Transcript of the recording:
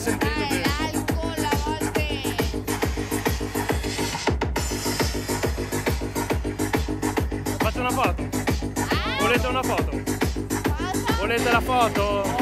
sentite bene. Fate una foto? Ah. Volete una foto? Volete la foto?